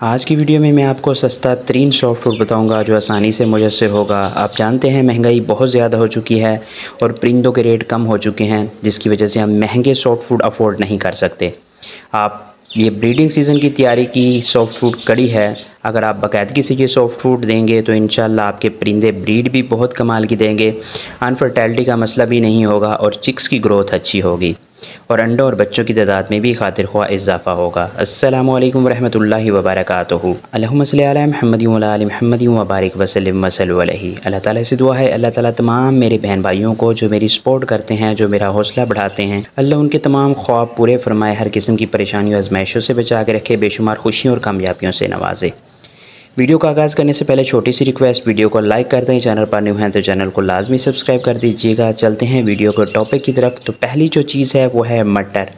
आज की वीडियो में मैं आपको सस्ता तरीन सॉफ्ट फ़ूड बताऊँगा, जो आसानी से मुयसर होगा। आप जानते हैं, महँगाई बहुत ज़्यादा हो चुकी है और परिंदों के रेट कम हो चुके हैं, जिसकी वजह से हम महँगे सॉफ्ट फ़ूड अफोर्ड नहीं कर सकते। आप, ये ब्रीडिंग सीज़न की तैयारी की सॉफ्ट फ़ूड कड़ी है। अगर आप बाकायदगी से ये सॉफ्ट फ़ूड देंगे तो इन आपके परिंदे ब्रीड भी बहुत कमाल की देंगे। अनफर्टेलिटी का मसला भी नहीं होगा और चिक्स की ग्रोथ अच्छी होगी। और अंडों और बच्चों की तादाद में भी खातिर ख्वा इजाफ़ा होगा। अल्लाम वरहमल वबरक महमदी महमदी वबारक वसलम वसल अल्लाह ताली से दुआ है, अल्लाह ताली तमाम मेरे बहन भाइयों को जो मेरी सपोर्ट करते हैं, जो मेरा हौसला बढ़ाते हैं, अल्लाह उनके तमाम ख्वाब पूरे फरमाए, हर किस्म की परेशानियों, आजमाइशों से बचा के रखे, बेशुमार खुशियों और कामयाबियों से नवाजे। वीडियो का आगाज़ करने से पहले छोटी सी रिक्वेस्ट, वीडियो को लाइक कर दें। चैनल पर न्यू हैं तो चैनल को लाजमी सब्सक्राइब कर दीजिएगा। चलते हैं वीडियो के टॉपिक की तरफ़। तो पहली जो चीज़ है, वो है मटर।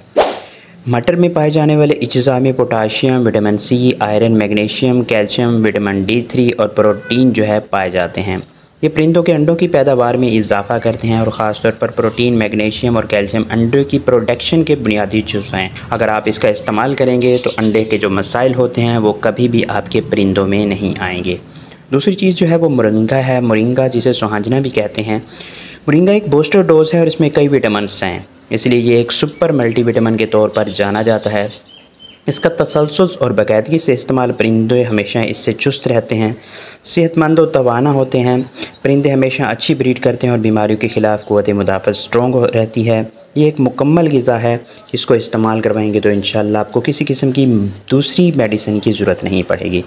मटर में पाए जाने वाले अज्जा में potassium, vitamin C, iron, magnesium, calcium, vitamin D three और प्रोटीन जो है पाए जाते हैं। ये परिंदों के अंडों की पैदावार में इजाफा करते हैं और ख़ास तौर पर प्रोटीन, मैग्नीशियम और कैल्शियम अंडों की प्रोडक्शन के बुनियादी जुज़ हैं। अगर आप इसका इस्तेमाल करेंगे तो अंडे के जो मसाइल होते हैं वो कभी भी आपके परिंदों में नहीं आएँगे। दूसरी चीज़ जो है वो मुरंगा है। मुरंगा जिसे सुहाजना भी कहते हैं। मुरंगा एक बोस्टर डोज है और इसमें कई विटामिनस हैं। इसलिए ये एक सुपर मल्टीविटामिन के तौर पर जाना जाता है। इसका तसलसल और बाकायदगी से इस्तेमाल परिंदे हमेशा इससे चुस्त रहते हैं। सेहतमंद और तोाना होते हैं। परिंदे हमेशा अच्छी ब्रीड करते हैं और बीमारियों के ख़िलाफ़ क़वत मुदाफ़त स्ट्रॉन्ग रहती है। ये एक मुकम्मल गज़ा है। इसको इस्तेमाल करवाएँगे तो इन आपको किसी किस्म की दूसरी मेडिसिन की ज़रूरत नहीं पड़ेगी।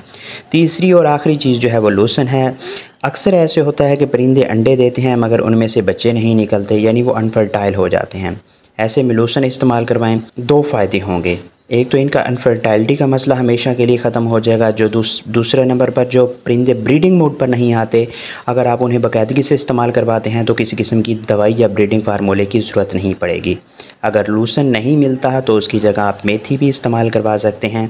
तीसरी और आखिरी चीज़ जो है वो लोसन है। अक्सर ऐसे होता है कि परिंदे अंडे देते हैं मगर उनमें से बच्चे नहीं निकलते, यानी वो अनफर्टाइल हो जाते हैं। ऐसे में लोसन इस्तेमाल करवाएँ, दो फ़ायदे होंगे। एक तो इनका अनफर्टाइलिटी का मसला हमेशा के लिए ख़त्म हो जाएगा जो दूस, दूसरे नंबर पर जो परिंदे ब्रीडिंग मोड पर नहीं आते अगर आप उन्हें बाकायदगी से इस्तेमाल करवाते हैं तो किसी किस्म की दवाई या ब्रीडिंग फार्मूले की ज़रूरत नहीं पड़ेगी। अगर लूसन नहीं मिलता तो उसकी जगह आप मेथी भी इस्तेमाल करवा सकते हैं।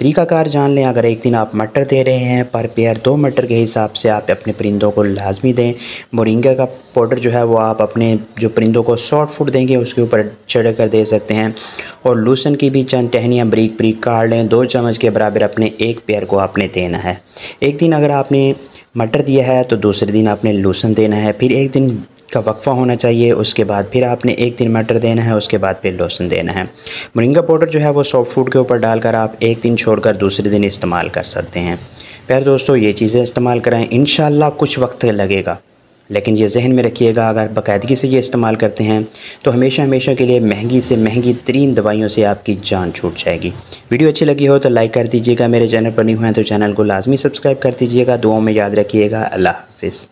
तरीक़ाकार जान लें अगर एक दिन आप मटर दे रहे हैं पर पेयर दो मटर के हिसाब से आप अपने परिंदों को लाजमी दें। मोरिंगा का पाउडर जो है वो आप अपने जो परिंदों को शॉर्ट फ़ूड देंगे उसके ऊपर चढ़ कर दे सकते हैं। और लूसन की भी चंद टहनियाँ ब्रीक ब्रीक काट लें। दो चम्मच के बराबर अपने एक पेयर को आपने देना है। एक दिन अगर आपने मटर दिया है तो दूसरे दिन आपने लूसन देना है। फिर एक दिन का वक्फ़ा होना चाहिए, उसके बाद फिर आपने एक दिन मटर देना है, उसके बाद फिर लहसुन देना है। मुरिंगा पाउडर जो है, वो सॉफ्ट फ़ूड के ऊपर डालकर आप एक दिन छोड़कर दूसरे दिन इस्तेमाल कर सकते हैं। प्यार दोस्तों, ये चीज़ें इस्तेमाल करें। इन कुछ वक्त लगेगा। लेकिन ये जहन में रखिएगा, अगर बाकायदगी से ये इस्तेमाल करते हैं तो हमेशा हमेशा के लिए महँगी से महँगी तरीन दवाइयों से आपकी जान छूट जाएगी। वीडियो अच्छी लगी हो तो लाइक कर दीजिएगा, मेरे चैनल पर नहीं हुए हैं तो चैनल को लाजमी सब्सक्राइब कर दीजिएगा, दुआओं में याद रखिएगा, अल्लाह हाफिज़।